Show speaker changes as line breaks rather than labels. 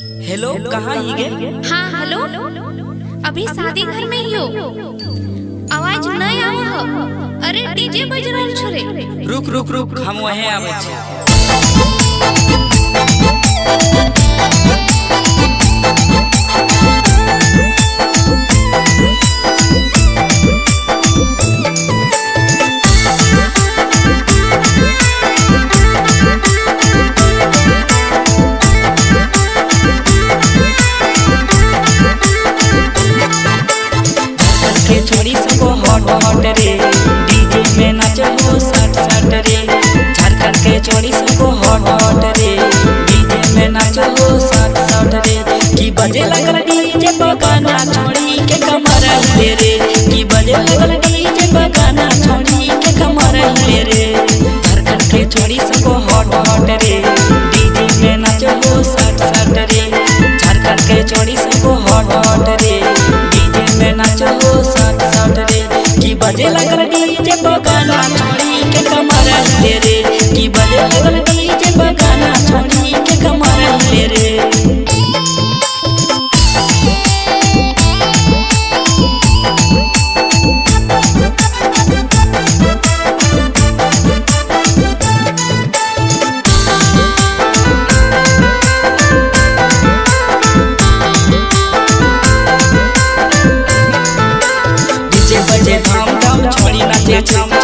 Hello कहाँ ही गए
हाँ हेलो? अभी शादी घर में ही हो। आवाज़ नहीं आवा हो अरे डीजे बज रहल छरे
रुक रुक रुक हम वहीं आवे छी के छोड़ी सबो हॉट हॉट रे। डीजे में नाचो हो सट सट रे। झारखंड के छोड़ी सबो हॉट हॉट रे। डीजे में नाचो हो सट सट रे। की बजे लगल डीजे पर गाना, छोड़ी के कमर हिले रे। की बजे लगल डीजे पर गाना, छोड़ी के कमर हिले रे। झारखंड के छोड़ी सबो हॉट हॉट रे। डीजे में नाचो हो सट सट रे। झारखंड के छोड़ी सबो हॉट हॉट सट सट बजे लगल डीजे पर गाना के कमर हिले रे Get